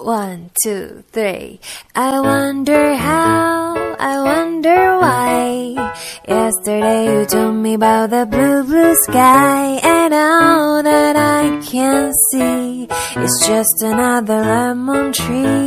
One, two, three. I wonder how, I wonder why. Yesterday you told me about the blue, blue sky. And all that I can see is just another lemon tree.